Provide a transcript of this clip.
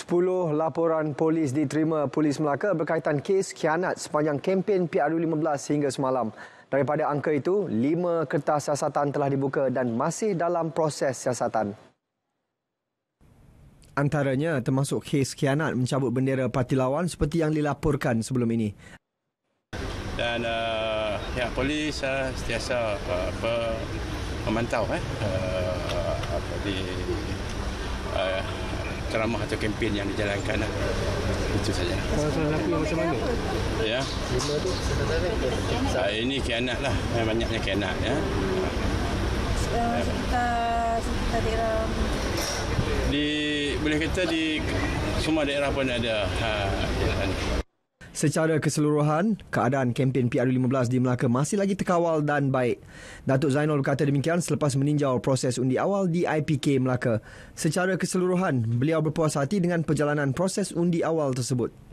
10 laporan polis diterima Polis Melaka berkaitan kes khianat sepanjang kempen PRU15 hingga semalam. Daripada angka itu, lima kertas siasatan telah dibuka dan masih dalam proses siasatan. Antaranya termasuk kes khianat mencabut bendera parti lawan seperti yang dilaporkan sebelum ini. Dan uh, ya polis uh, sentiasa uh, apa, memantau eh, uh, apa, di ceramah atau kempen yang dijalankan. Lah. Itu saja. Kawasan api macam mana? Ya. Uh, ini kianat lah. Eh, banyaknya kianat. Ya. Uh, sekitar, sekitar daerah di boleh kata di semua daerah pun ada ha, Secara keseluruhan, keadaan kempen PRU15 di Melaka masih lagi terkawal dan baik. Datuk Zainul berkata demikian selepas meninjau proses undi awal di IPK Melaka. Secara keseluruhan, beliau berpuas hati dengan perjalanan proses undi awal tersebut.